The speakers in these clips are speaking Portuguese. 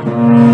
Música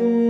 Lord.